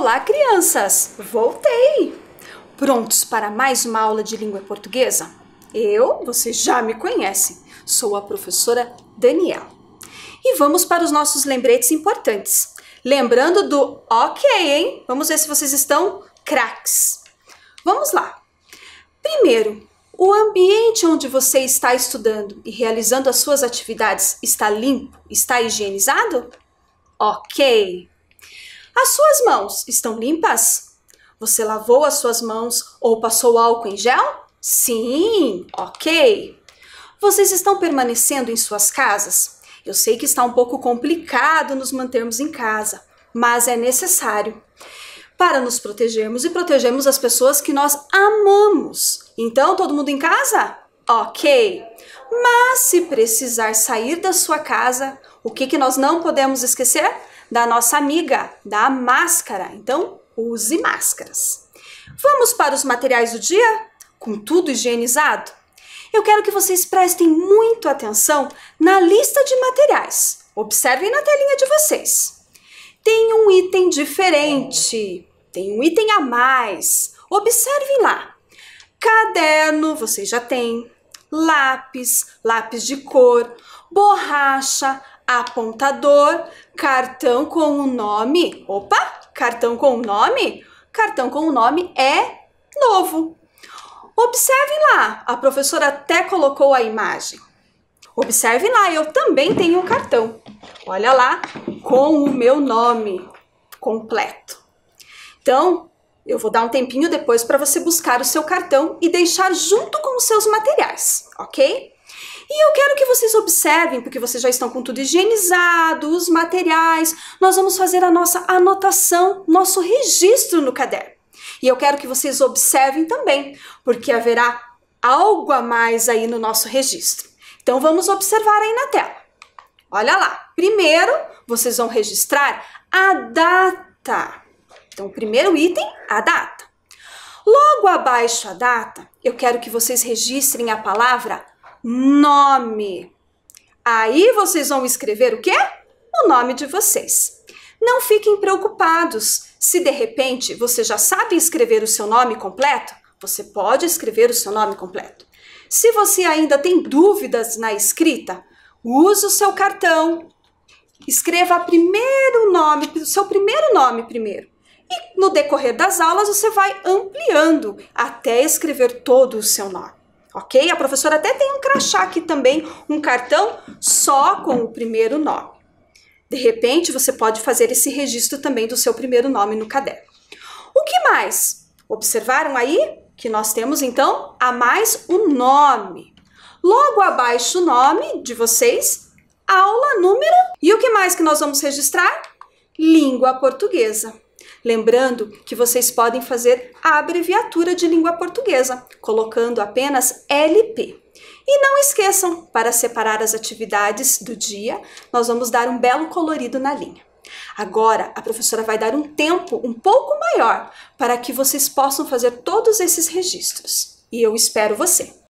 Olá, crianças! Voltei! Prontos para mais uma aula de língua portuguesa? Eu, vocês já me conhecem, sou a professora Daniela. E vamos para os nossos lembretes importantes. Lembrando do ok, hein? Vamos ver se vocês estão craques. Vamos lá. Primeiro, o ambiente onde você está estudando e realizando as suas atividades está limpo? Está higienizado? Ok. As suas mãos estão limpas? Você lavou as suas mãos ou passou álcool em gel? Sim, ok. Vocês estão permanecendo em suas casas? Eu sei que está um pouco complicado nos mantermos em casa, mas é necessário para nos protegermos e protegermos as pessoas que nós amamos. Então, todo mundo em casa? Ok. Mas se precisar sair da sua casa, o que, que nós não podemos esquecer? Da nossa amiga, da máscara. Então, use máscaras. Vamos para os materiais do dia? Com tudo higienizado? Eu quero que vocês prestem muito atenção na lista de materiais. Observem na telinha de vocês. Tem um item diferente tem um item a mais. Observem lá. Caderno, vocês já têm. Lápis, lápis de cor, borracha, apontador, cartão com o nome. Opa, cartão com o nome? Cartão com o nome é novo. Observem lá, a professora até colocou a imagem. Observem lá, eu também tenho um cartão. Olha lá, com o meu nome completo. Então, eu vou dar um tempinho depois para você buscar o seu cartão e deixar junto com os seus materiais, ok? E eu quero que vocês observem, porque vocês já estão com tudo higienizado, os materiais, nós vamos fazer a nossa anotação, nosso registro no caderno. E eu quero que vocês observem também, porque haverá algo a mais aí no nosso registro. Então vamos observar aí na tela. Olha lá. Primeiro, vocês vão registrar a data. Então, o primeiro item, a data. Logo abaixo a data, eu quero que vocês registrem a palavra nome. Aí vocês vão escrever o quê? O nome de vocês. Não fiquem preocupados. Se de repente você já sabe escrever o seu nome completo, você pode escrever o seu nome completo. Se você ainda tem dúvidas na escrita, use o seu cartão. Escreva primeiro nome, o seu primeiro nome primeiro. E no decorrer das aulas você vai ampliando até escrever todo o seu nome. Ok? A professora até tem um crachá aqui também, um cartão só com o primeiro nome. De repente, você pode fazer esse registro também do seu primeiro nome no caderno. O que mais? Observaram aí que nós temos então a mais o nome. Logo abaixo o nome de vocês, aula número. E o que mais que nós vamos registrar? Língua portuguesa. Lembrando que vocês podem fazer a abreviatura de língua portuguesa, colocando apenas LP. E não esqueçam, para separar as atividades do dia, nós vamos dar um belo colorido na linha. Agora, a professora vai dar um tempo um pouco maior para que vocês possam fazer todos esses registros. E eu espero você!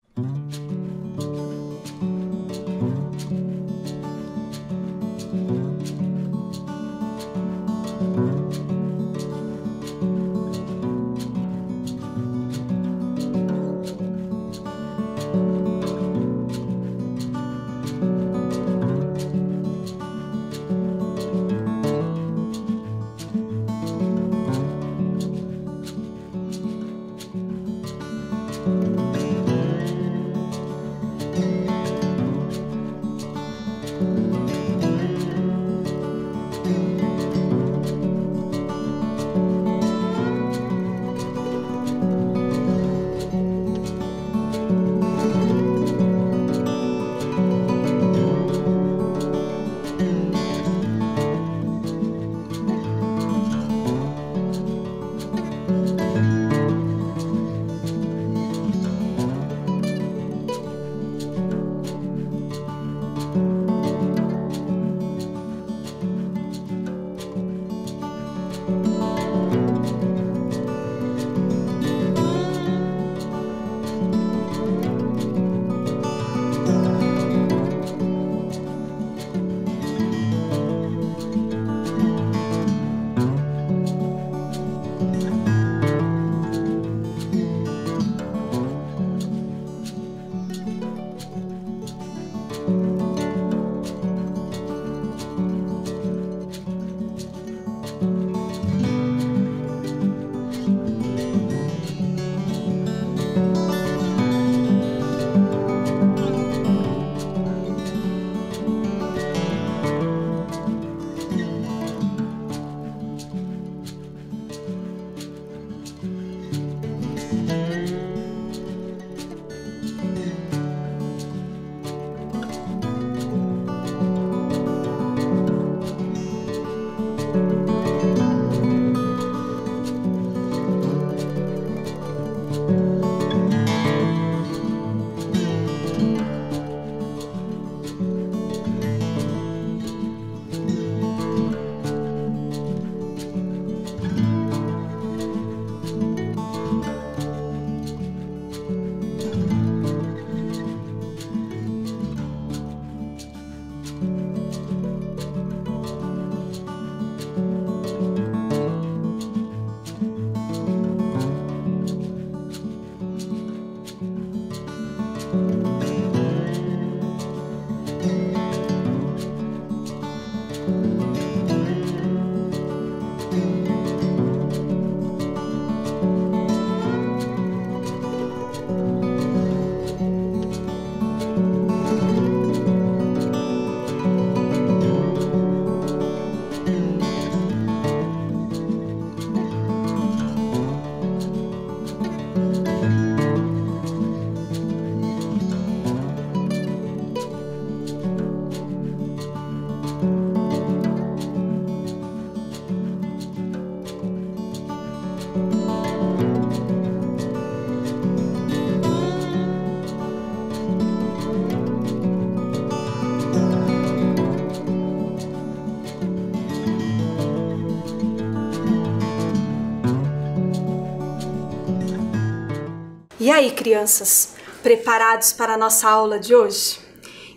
Aí, crianças, preparados para a nossa aula de hoje?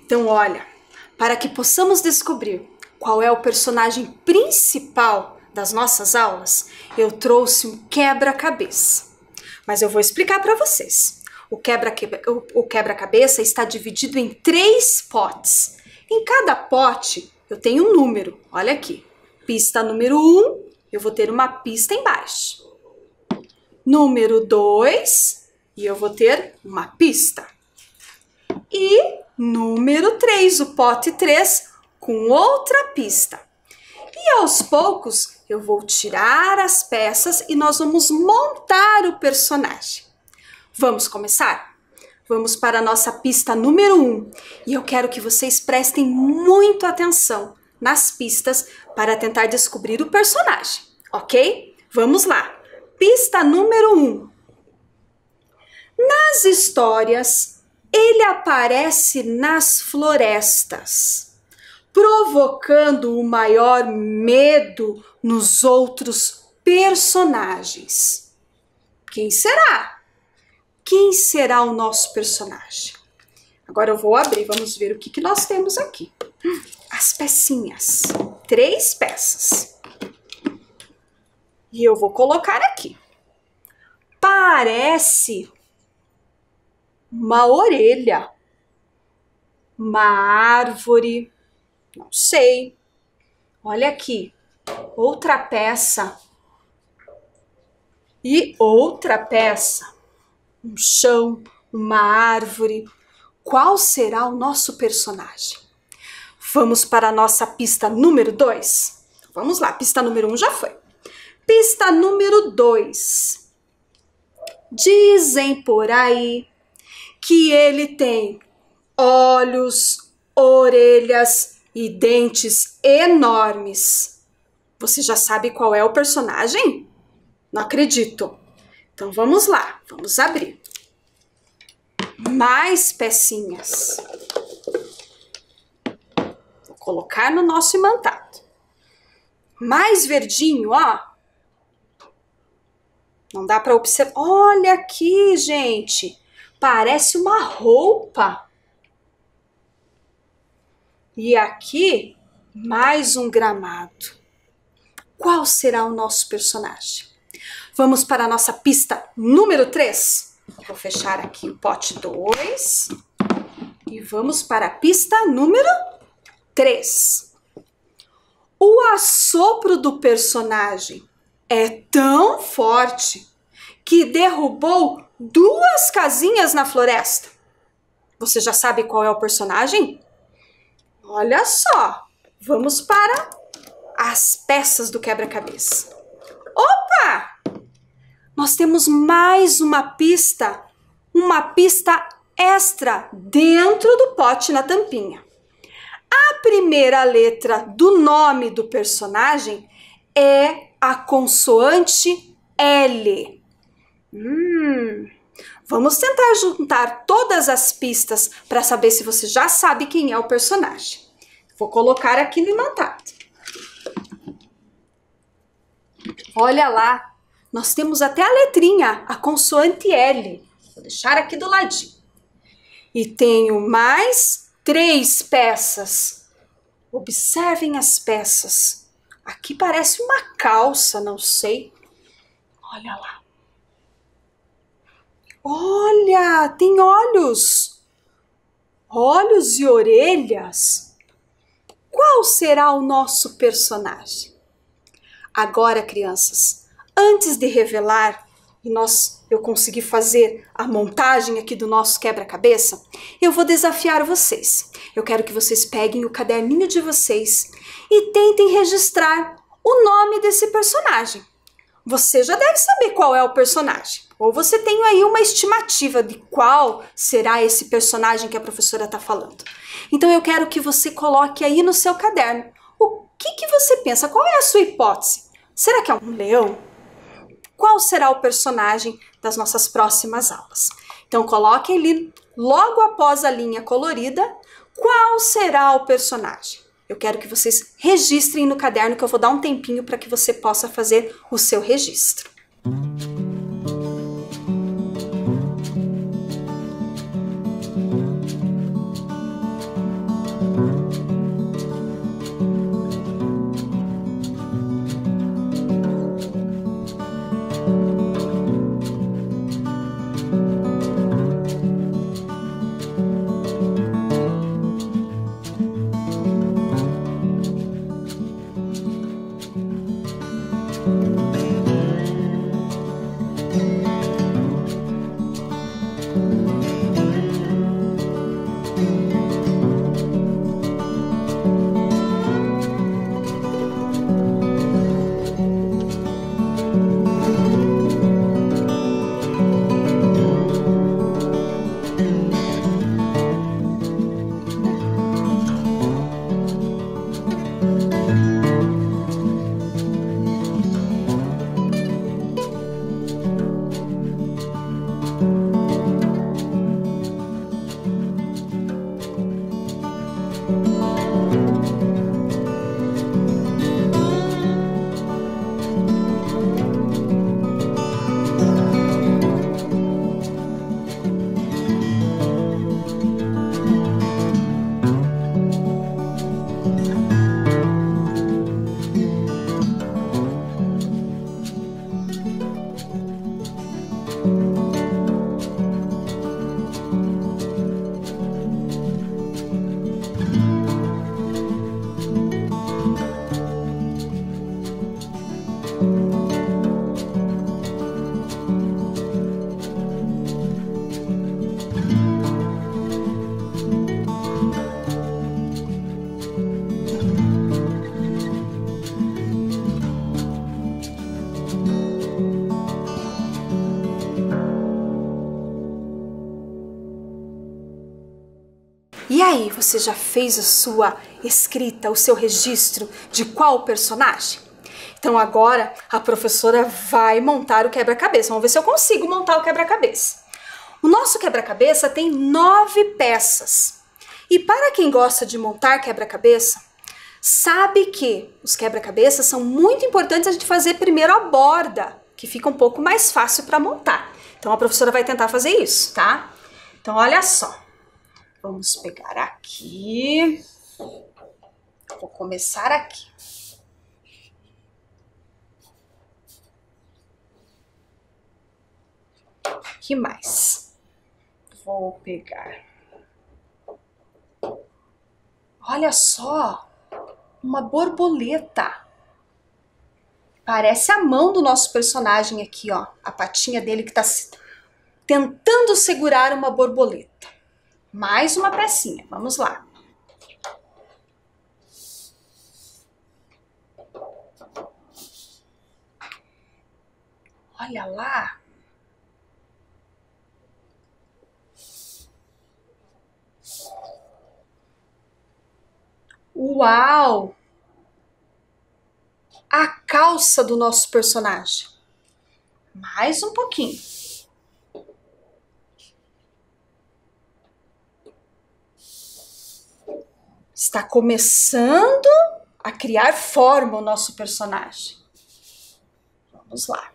Então, olha, para que possamos descobrir qual é o personagem principal das nossas aulas, eu trouxe um quebra-cabeça. Mas eu vou explicar para vocês. O quebra-cabeça está dividido em três potes. Em cada pote eu tenho um número. Olha aqui. Pista número 1, um, eu vou ter uma pista embaixo. Número 2, e eu vou ter uma pista. E número 3, o pote 3, com outra pista. E aos poucos eu vou tirar as peças e nós vamos montar o personagem. Vamos começar? Vamos para a nossa pista número 1 um, e eu quero que vocês prestem muito atenção nas pistas para tentar descobrir o personagem, ok? Vamos lá. Pista número 1. Um. Nas histórias, ele aparece nas florestas, provocando o maior medo nos outros personagens. Quem será? Quem será o nosso personagem? Agora eu vou abrir, vamos ver o que, que nós temos aqui. As pecinhas. Três peças. E eu vou colocar aqui. Parece uma orelha, uma árvore, não sei. Olha aqui, outra peça e outra peça, um chão, uma árvore. Qual será o nosso personagem? Vamos para a nossa pista número 2? Vamos lá, pista número 1 um já foi. Pista número 2. Dizem por aí que ele tem olhos, orelhas e dentes enormes. Você já sabe qual é o personagem? Não acredito. Então vamos lá, vamos abrir. Mais pecinhas. Vou colocar no nosso imantado. Mais verdinho, ó. Não dá para observar. Olha aqui, gente. Parece uma roupa. E aqui, mais um gramado. Qual será o nosso personagem? Vamos para a nossa pista número 3. Vou fechar aqui o pote 2. E vamos para a pista número 3. O assopro do personagem é tão forte que derrubou duas casinhas na floresta. Você já sabe qual é o personagem? Olha só, vamos para as peças do quebra-cabeça. Opa! Nós temos mais uma pista, uma pista extra dentro do pote na tampinha. A primeira letra do nome do personagem é a consoante L. Hum, vamos tentar juntar todas as pistas para saber se você já sabe quem é o personagem. Vou colocar aqui no imantado. Olha lá, nós temos até a letrinha, a consoante L. Vou deixar aqui do ladinho. E tenho mais três peças. Observem as peças. Aqui parece uma calça, não sei. Olha lá. Olha, tem olhos. Olhos e orelhas. Qual será o nosso personagem? Agora, crianças, antes de revelar e nós eu consegui fazer a montagem aqui do nosso quebra-cabeça, eu vou desafiar vocês. Eu quero que vocês peguem o caderninho de vocês e tentem registrar o nome desse personagem. Você já deve saber qual é o personagem. Ou você tem aí uma estimativa de qual será esse personagem que a professora está falando. Então eu quero que você coloque aí no seu caderno. O que, que você pensa? Qual é a sua hipótese? Será que é um leão? Qual será o personagem das nossas próximas aulas? Então coloque ali, logo após a linha colorida, qual será o personagem. Eu quero que vocês registrem no caderno que eu vou dar um tempinho para que você possa fazer o seu registro. Você já fez a sua escrita, o seu registro de qual personagem? Então agora a professora vai montar o quebra-cabeça. Vamos ver se eu consigo montar o quebra-cabeça. O nosso quebra-cabeça tem nove peças. E para quem gosta de montar quebra-cabeça, sabe que os quebra-cabeças são muito importantes a gente fazer primeiro a borda, que fica um pouco mais fácil para montar. Então a professora vai tentar fazer isso, tá? Então olha só. Vamos pegar aqui. Vou começar aqui. que mais? Vou pegar. Olha só, uma borboleta. Parece a mão do nosso personagem aqui, ó. A patinha dele que tá tentando segurar uma borboleta. Mais uma pecinha, vamos lá. Olha lá. Uau! A calça do nosso personagem. Mais um pouquinho. Está começando a criar forma o nosso personagem. Vamos lá.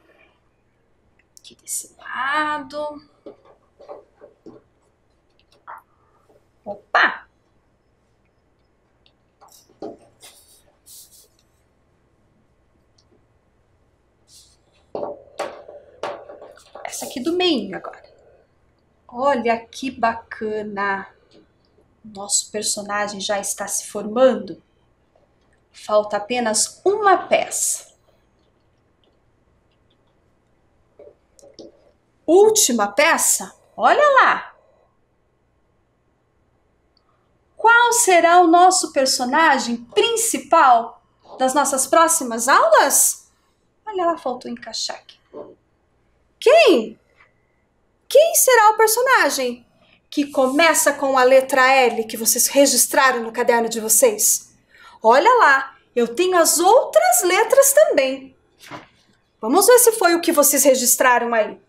Aqui desse lado. Opa! Essa aqui do meio agora. Olha que bacana! Nosso personagem já está se formando, falta apenas uma peça. Última peça? Olha lá! Qual será o nosso personagem principal das nossas próximas aulas? Olha lá, faltou encaixar aqui. Quem? Quem será o personagem? Que começa com a letra L que vocês registraram no caderno de vocês? Olha lá, eu tenho as outras letras também. Vamos ver se foi o que vocês registraram aí.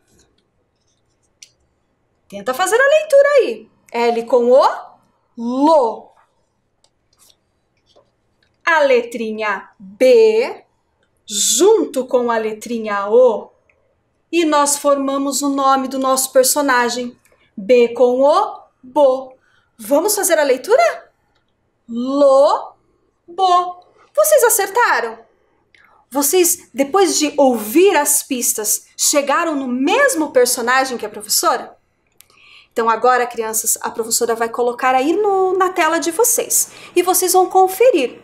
Tenta fazer a leitura aí. L com o lo. A letrinha B junto com a letrinha O e nós formamos o nome do nosso personagem. B com o, bo. Vamos fazer a leitura? Lo, bo. Vocês acertaram? vocês, depois de ouvir as pistas, chegaram no mesmo personagem que a professora? Então, agora, crianças, a professora vai colocar aí no, na tela de vocês e vocês vão conferir.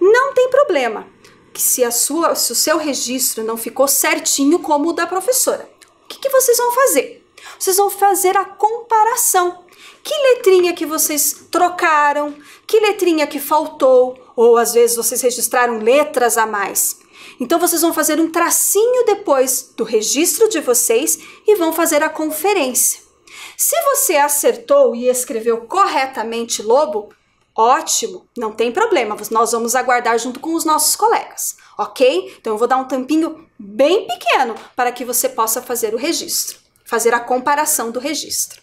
Não tem problema que se, a sua, se o seu registro não ficou certinho como o da professora. O que, que vocês vão fazer? Vocês vão fazer a comparação. Que letrinha que vocês trocaram? Que letrinha que faltou? Ou às vezes vocês registraram letras a mais. Então vocês vão fazer um tracinho depois do registro de vocês e vão fazer a conferência. Se você acertou e escreveu corretamente lobo, ótimo, não tem problema, nós vamos aguardar junto com os nossos colegas, ok? Então eu vou dar um tampinho bem pequeno para que você possa fazer o registro, fazer a comparação do registro.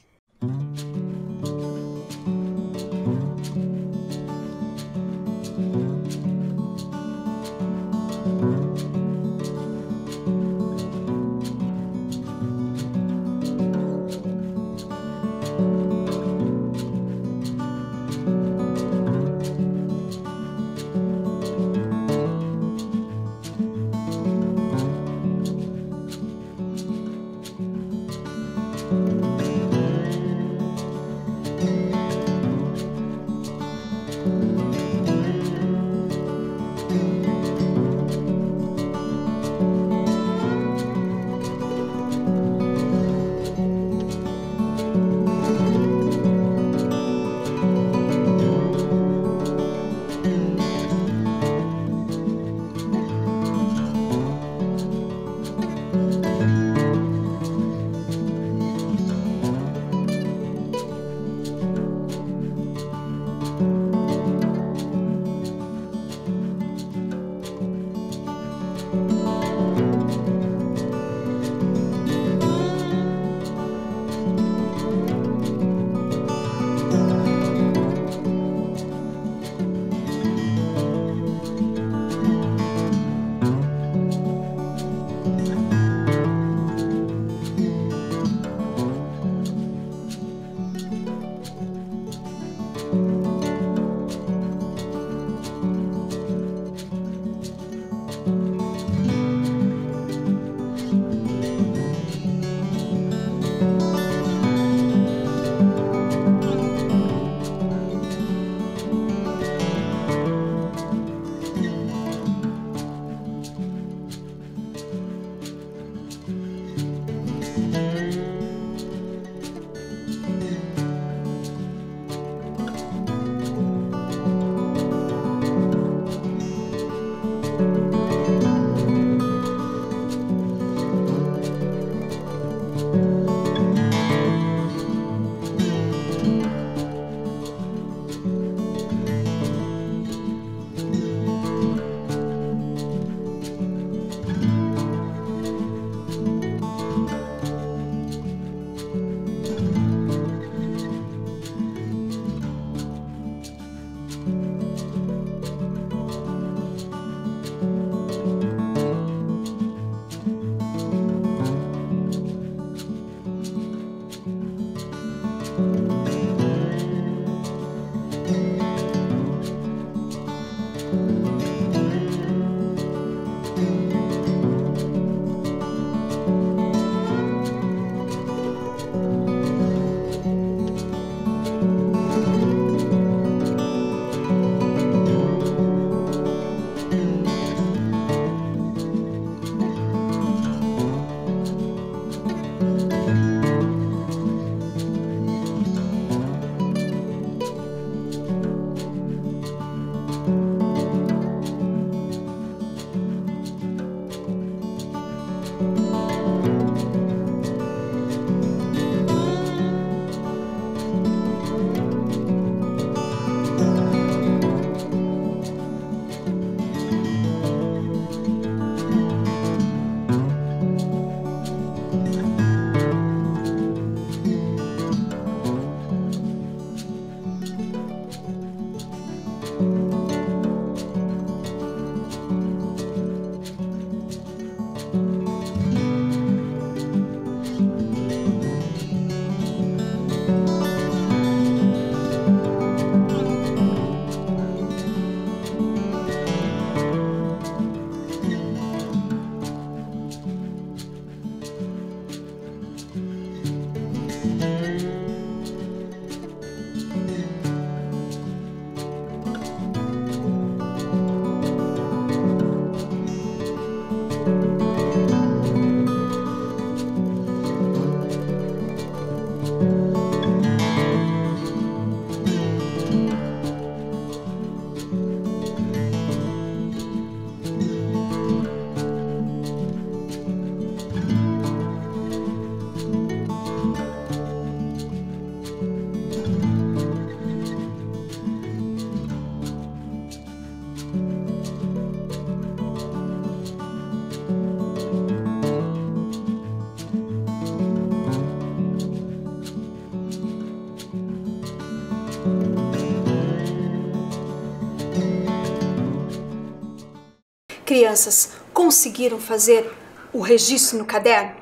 Crianças, conseguiram fazer o registro no caderno?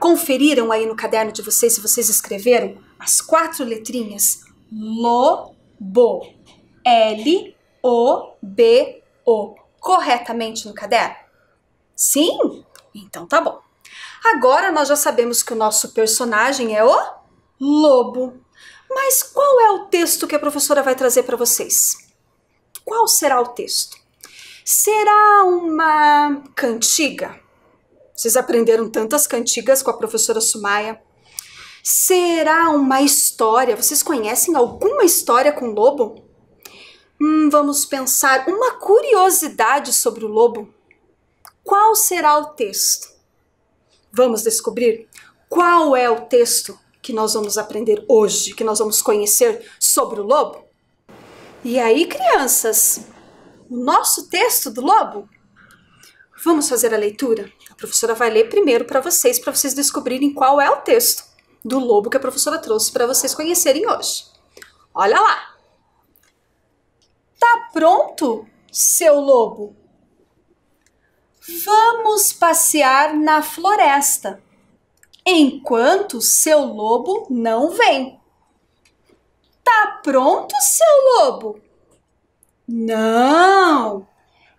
Conferiram aí no caderno de vocês se vocês escreveram as quatro letrinhas lobo. L-O-B-O. Corretamente no caderno? Sim? Então tá bom. Agora nós já sabemos que o nosso personagem é o lobo. Mas qual é o texto que a professora vai trazer para vocês? Qual será o texto? Será uma cantiga? Vocês aprenderam tantas cantigas com a professora Sumaya. Será uma história? Vocês conhecem alguma história com lobo? Hum, vamos pensar uma curiosidade sobre o lobo. Qual será o texto? Vamos descobrir qual é o texto que nós vamos aprender hoje, que nós vamos conhecer sobre o lobo? E aí, crianças, o nosso texto do lobo? Vamos fazer a leitura? A professora vai ler primeiro para vocês, para vocês descobrirem qual é o texto do lobo que a professora trouxe para vocês conhecerem hoje. Olha lá! Tá pronto, seu lobo? Vamos passear na floresta, enquanto seu lobo não vem. Tá pronto, seu lobo? Não!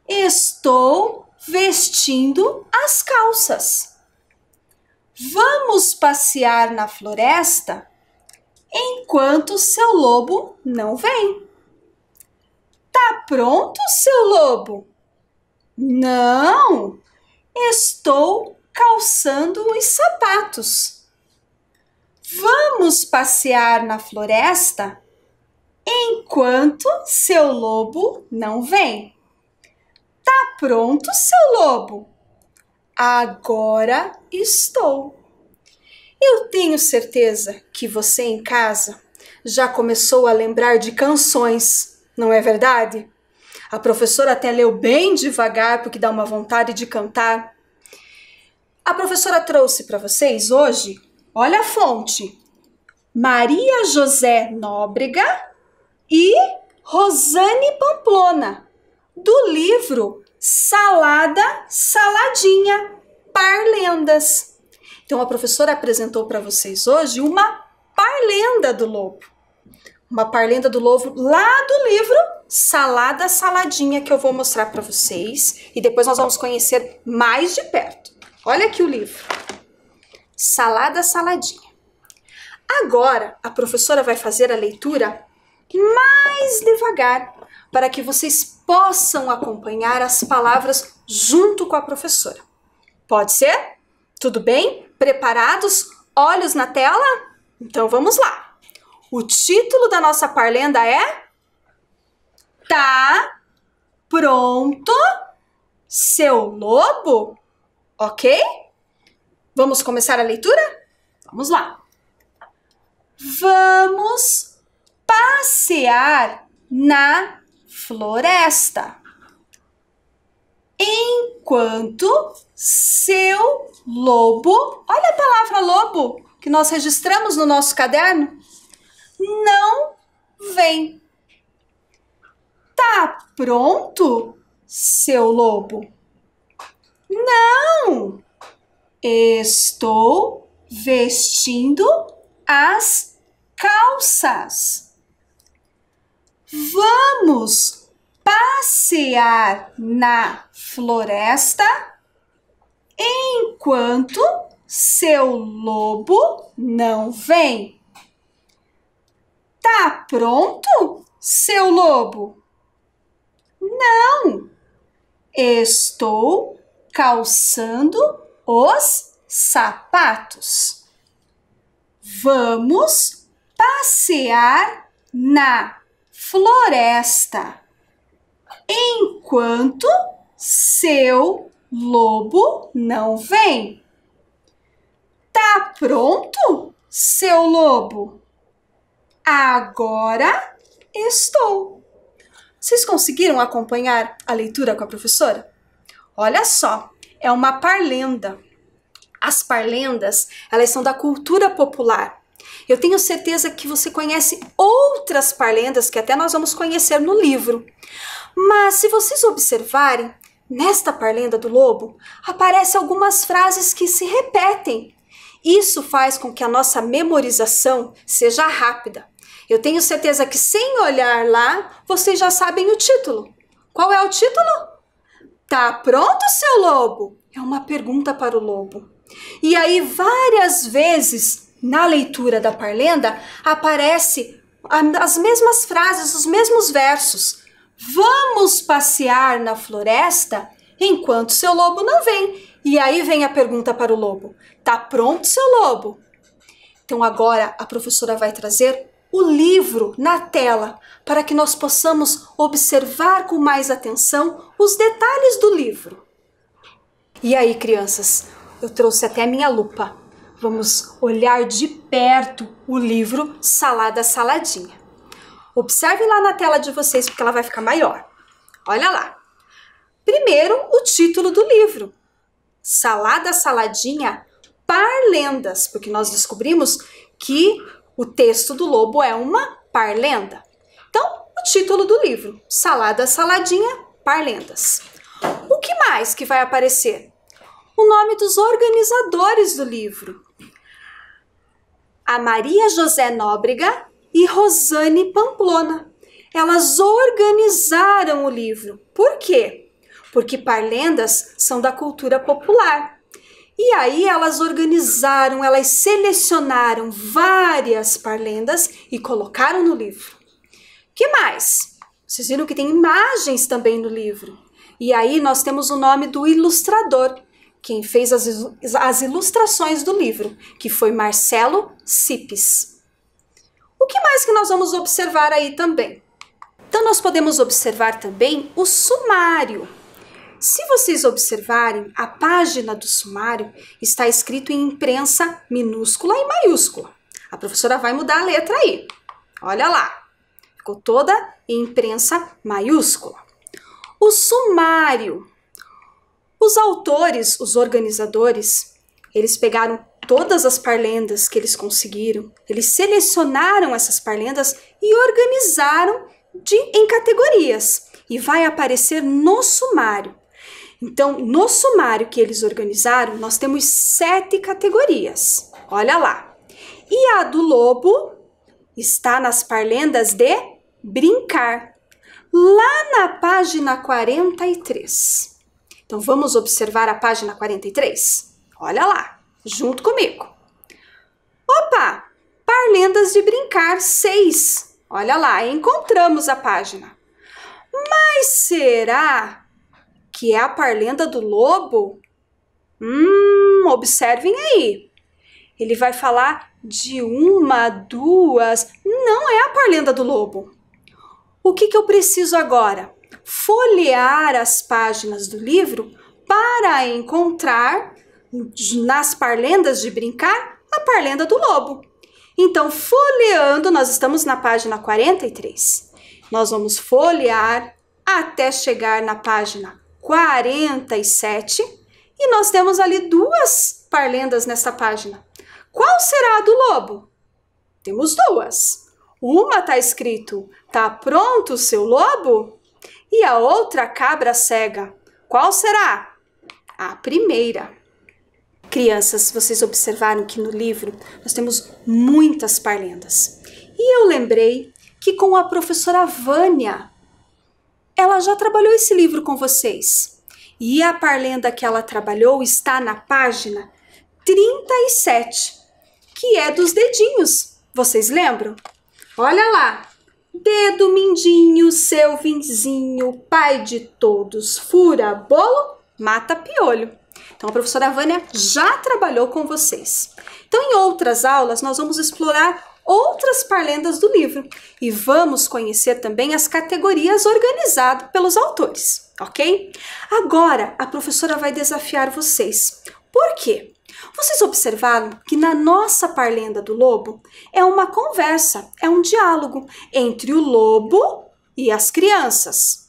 Estou vestindo as calças. Vamos passear na floresta enquanto seu lobo não vem. Tá pronto, seu lobo? Não, estou calçando os sapatos. Vamos passear na floresta enquanto seu lobo não vem. Tá pronto, seu lobo? Agora estou. Eu tenho certeza que você em casa já começou a lembrar de canções, não é verdade? A professora até leu bem devagar porque dá uma vontade de cantar. A professora trouxe para vocês hoje, olha a fonte, Maria José Nóbrega e Rosane Pamplona, do livro salada, saladinha, parlendas. Então a professora apresentou para vocês hoje uma parlenda do lobo. Uma parlenda do lobo lá do livro Salada Saladinha que eu vou mostrar para vocês e depois nós vamos conhecer mais de perto. Olha aqui o livro. Salada Saladinha. Agora a professora vai fazer a leitura mais devagar para que vocês possam acompanhar as palavras junto com a professora. Pode ser? Tudo bem? Preparados? Olhos na tela? Então vamos lá. O título da nossa parlenda é Tá pronto seu lobo? Ok? Vamos começar a leitura? Vamos lá. Vamos passear na floresta. Enquanto seu lobo, olha a palavra lobo que nós registramos no nosso caderno, não vem. Tá pronto, seu lobo? Não! Estou vestindo as calças. Vamos passear na floresta enquanto seu lobo não vem. Tá pronto, seu lobo? Não, estou calçando os sapatos. Vamos passear na floresta, enquanto seu lobo não vem. Tá pronto, seu lobo? Agora estou. Vocês conseguiram acompanhar a leitura com a professora? Olha só, é uma parlenda. As parlendas, elas são da cultura popular. Eu tenho certeza que você conhece outras parlendas que até nós vamos conhecer no livro. Mas se vocês observarem, Nesta parlenda do lobo, aparecem algumas frases que se repetem. Isso faz com que a nossa memorização seja rápida. Eu tenho certeza que sem olhar lá, vocês já sabem o título. Qual é o título? Tá pronto, seu lobo? É uma pergunta para o lobo. E aí, várias vezes na leitura da parlenda, aparece as mesmas frases, os mesmos versos. Vamos passear na floresta enquanto seu lobo não vem. E aí vem a pergunta para o lobo: Tá pronto, seu lobo? Então agora a professora vai trazer o livro na tela para que nós possamos observar com mais atenção os detalhes do livro. E aí, crianças, eu trouxe até minha lupa. Vamos olhar de perto o livro Salada Saladinha. Observe lá na tela de vocês porque ela vai ficar maior. Olha lá. Primeiro, o título do livro. Salada Saladinha Parlendas, porque nós descobrimos que o texto do lobo é uma parlenda. Então, o título do livro, Salada Saladinha Parlendas. O que mais que vai aparecer? O nome dos organizadores do livro. A Maria José Nóbrega e Rosane Pamplona. Elas organizaram o livro. Por quê? Porque parlendas são da cultura popular. E aí elas organizaram, elas selecionaram várias parlendas e colocaram no livro. Que mais? Vocês viram que tem imagens também no livro. E aí nós temos o nome do ilustrador, quem fez as, ilustrações do livro, que foi Marcelo Cipes. O que mais que nós vamos observar aí também? Então nós podemos observar também o sumário. Se vocês observarem, a página do sumário está escrito em imprensa minúscula e maiúscula. A professora vai mudar a letra aí. Olha lá. Ficou toda em imprensa maiúscula. O sumário. Os autores, os organizadores, eles pegaram todas as parlendas que eles conseguiram, eles selecionaram essas parlendas e organizaram de, em categorias. E vai aparecer no sumário. Então, no sumário que eles organizaram, nós temos sete categorias. Olha lá. E a do lobo está nas parlendas de brincar, lá na página 43. Então, vamos observar a página 43? Olha lá, junto comigo. Opa! Parlendas de brincar 6. Olha lá, encontramos a página. Mas será que é a parlenda do lobo? Hum, observem aí. Ele vai falar de uma, duas. Não é a parlenda do lobo. O que, que eu preciso agora? Folhear as páginas do livro para encontrar nas parlendas de brincar a parlenda do lobo. Então, folheando, nós estamos na página 43. Nós vamos folhear até chegar na página 47 e nós temos ali duas parlendas nessa página. Qual será a do lobo? Temos duas. Uma está escrito: Tá pronto o seu lobo? E a outra, cabra cega. Qual será? A primeira. Crianças, vocês observaram que no livro nós temos muitas parlendas. E eu lembrei que com a professora Vânia ela já trabalhou esse livro com vocês. E a parlenda que ela trabalhou está na página 37, que é dos dedinhos. Vocês lembram? Olha lá. Dedo mindinho, seu vizinho, pai de todos, fura bolo, mata piolho. Então a professora Vânia já trabalhou com vocês. Então em outras aulas nós vamos explorar outras parlendas do livro e vamos conhecer também as categorias organizadas pelos autores, ok? Agora a professora vai desafiar vocês. Por quê? Vocês observaram que na nossa parlenda do lobo é uma conversa, é um diálogo entre o lobo e as crianças.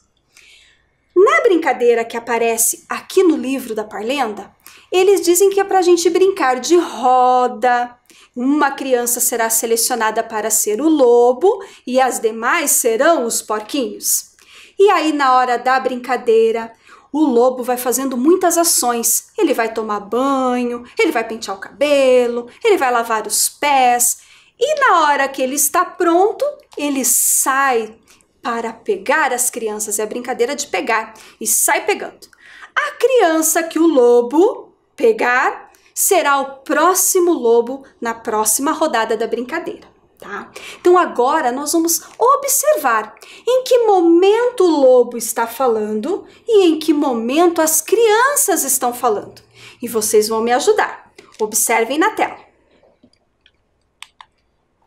Na brincadeira que aparece aqui no livro da parlenda, eles dizem que é para a gente brincar de roda, uma criança será selecionada para ser o lobo e as demais serão os porquinhos. E aí, na hora da brincadeira, o lobo vai fazendo muitas ações. Ele vai tomar banho, ele vai pentear o cabelo, ele vai lavar os pés. E na hora que ele está pronto, ele sai para pegar as crianças. É a brincadeira de pegar e sai pegando. A criança que o lobo pegar será o próximo lobo na próxima rodada da brincadeira. Tá? Então agora nós vamos observar em que momento o lobo está falando e em que momento as crianças estão falando. E vocês vão me ajudar. Observem na tela.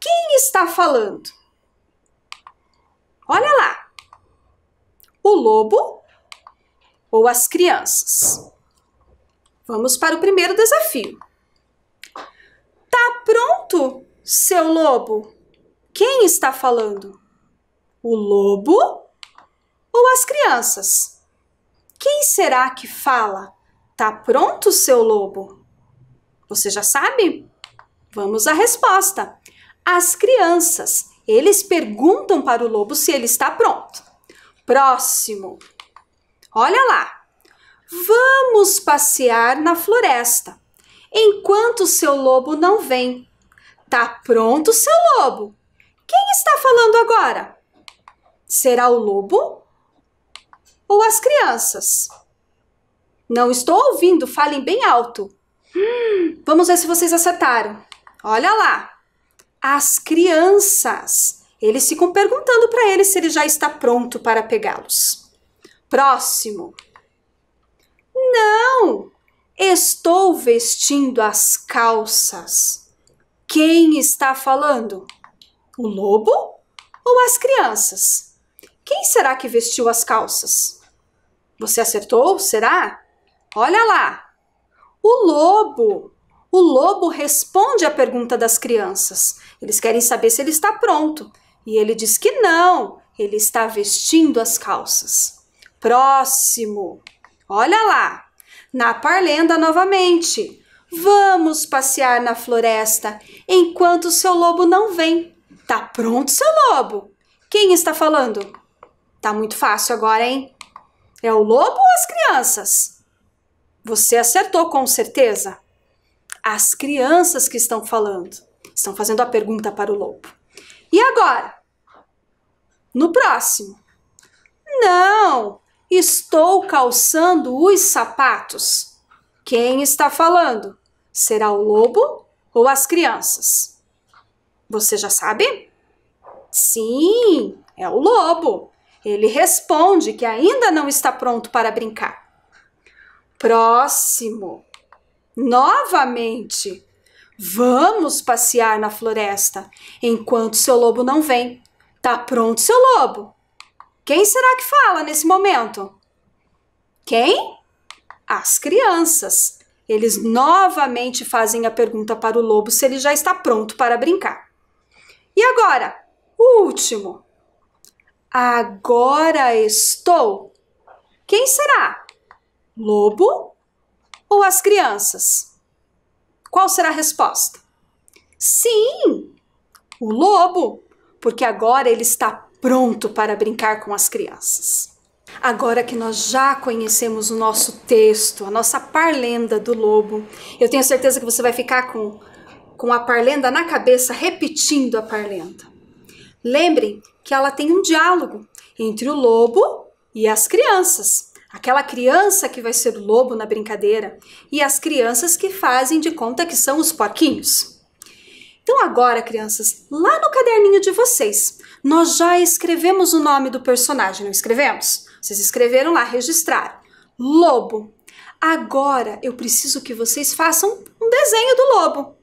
Quem está falando? Olha lá. O lobo ou as crianças? Vamos para o primeiro desafio. Tá pronto seu lobo, quem está falando? O lobo ou as crianças? Quem será que fala? Tá pronto, seu lobo? Você já sabe? Vamos à resposta. As crianças, eles perguntam para o lobo se ele está pronto. Próximo. Olha lá. Vamos passear na floresta. Enquanto seu lobo não vem, Tá pronto, seu lobo? Quem está falando agora? Será o lobo ou as crianças? Não estou ouvindo, falem bem alto. Vamos ver se vocês acertaram. Olha lá. As crianças. Eles ficam perguntando para ele se ele já está pronto para pegá-los. Próximo. Não, estou vestindo as calças. Quem está falando? O lobo ou as crianças? Quem será que vestiu as calças? Você acertou? Será? Olha lá. O lobo. O lobo responde à pergunta das crianças. Eles querem saber se ele está pronto. E ele diz que não, ele está vestindo as calças. Próximo. Olha lá. Na parlenda novamente. Vamos passear na floresta enquanto seu lobo não vem. Tá pronto, seu lobo? Quem está falando? Tá muito fácil agora, hein? É o lobo ou as crianças? Você acertou com certeza. As crianças que estão falando estão fazendo a pergunta para o lobo. E agora? No próximo. Não, estou calçando os sapatos. Quem está falando? Será o lobo ou as crianças? Você já sabe? Sim, é o lobo. Ele responde que ainda não está pronto para brincar. Próximo. Novamente. Vamos passear na floresta enquanto seu lobo não vem. Tá pronto, seu lobo? Quem será que fala nesse momento? Quem? As crianças eles novamente fazem a pergunta para o lobo se ele já está pronto para brincar. E agora, o último. Agora estou. Quem será? Lobo ou as crianças? Qual será a resposta? Sim, o lobo, porque agora ele está pronto para brincar com as crianças. Agora que nós já conhecemos o nosso texto, a nossa parlenda do lobo, eu tenho certeza que você vai ficar com, com a parlenda na cabeça, repetindo a parlenda. Lembrem que ela tem um diálogo entre o lobo e as crianças. Aquela criança que vai ser o lobo na brincadeira e as crianças que fazem de conta que são os porquinhos. Então, agora, crianças, lá no caderninho de vocês, nós já escrevemos o nome do personagem, não escrevemos? Vocês escreveram lá, registraram. Lobo. Agora eu preciso que vocês façam um desenho do lobo.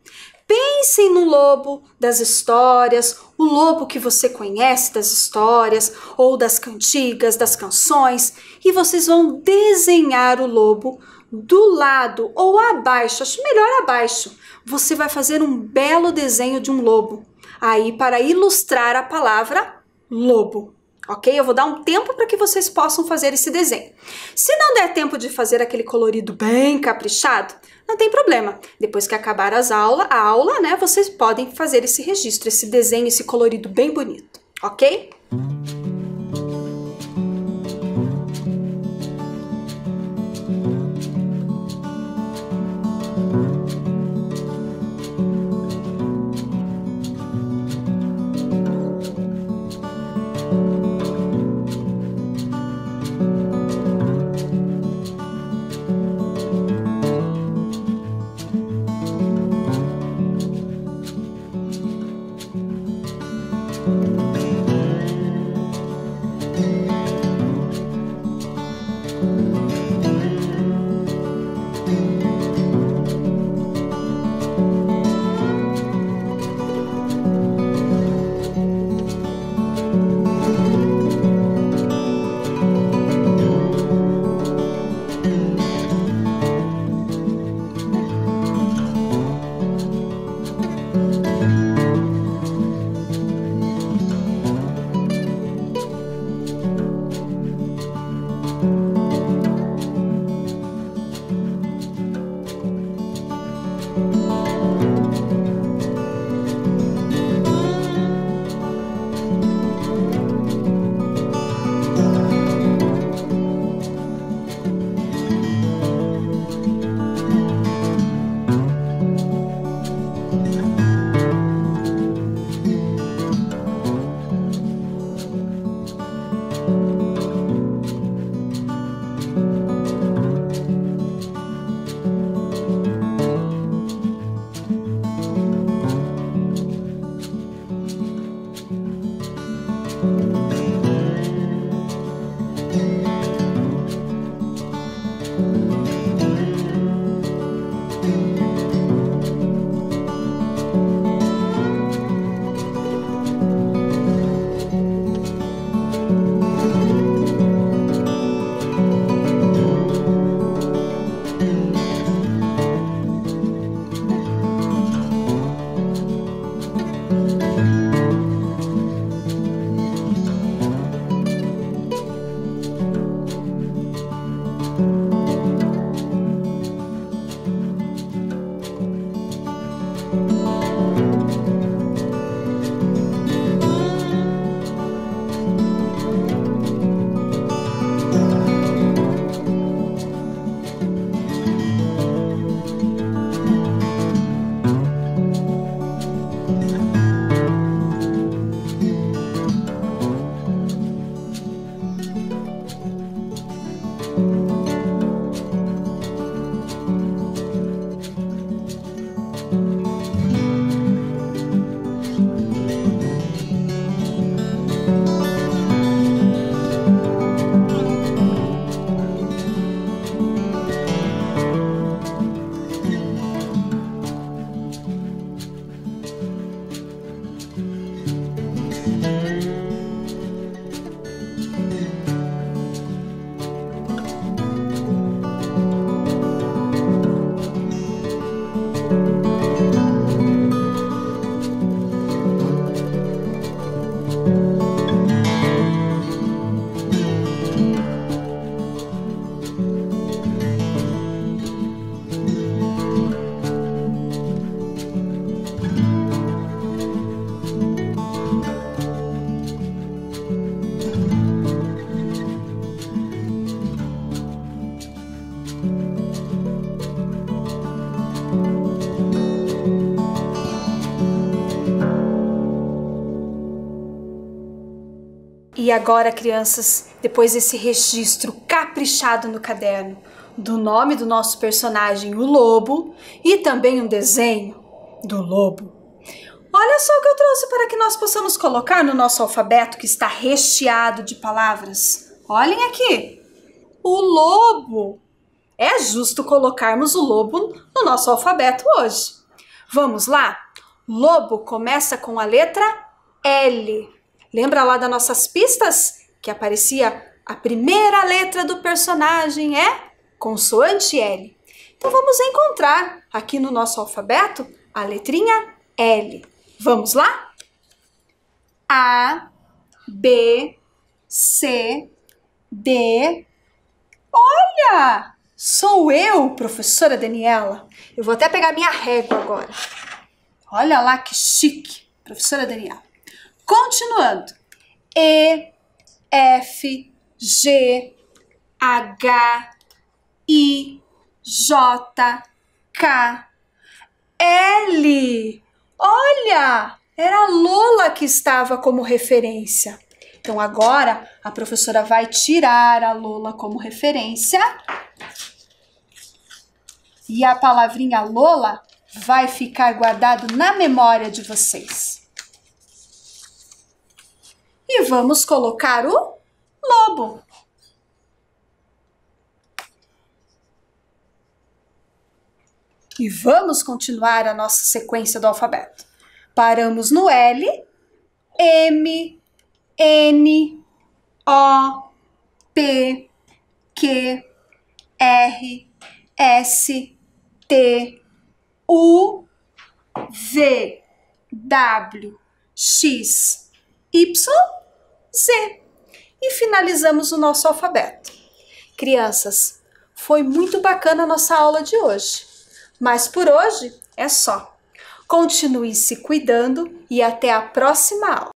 Pensem no lobo das histórias, o lobo que você conhece das histórias ou das cantigas, das canções, e vocês vão desenhar o lobo do lado ou abaixo, acho melhor abaixo. Você vai fazer um belo desenho de um lobo, aí para ilustrar a palavra lobo ok? Eu vou dar um tempo para que vocês possam fazer esse desenho. Se não der tempo de fazer aquele colorido bem caprichado, não tem problema. Depois que acabar as aula, a aula, né, vocês podem fazer esse registro, esse desenho, esse colorido bem bonito, ok? Agora, crianças, depois desse registro caprichado no caderno do nome do nosso personagem, o lobo, e também um desenho do lobo. Olha só o que eu trouxe para que nós possamos colocar no nosso alfabeto que está recheado de palavras. Olhem aqui. O lobo. É justo colocarmos o lobo no nosso alfabeto hoje. Vamos lá? Lobo começa com a letra L. Lembra lá das nossas pistas? Que aparecia a primeira letra do personagem é consoante L. Então vamos encontrar aqui no nosso alfabeto a letrinha L. Vamos lá? A, B, C, D. Olha! Sou eu, professora Daniela. Eu vou até pegar minha régua agora. Olha lá que chique, professora Daniela. Continuando. E, F, G, H, I, J, K, L. Olha, era a Lola que estava como referência. Então agora a professora vai tirar a Lola como referência. E a palavrinha Lola vai ficar guardado na memória de vocês. E vamos colocar o lobo. E vamos continuar a nossa sequência do alfabeto. Paramos no L, M, N, O, P, Q, R, S, T, U, V, W, X, Y, Z. E finalizamos o nosso alfabeto. Crianças, foi muito bacana a nossa aula de hoje. Mas por hoje é só. Continue se cuidando e até a próxima aula.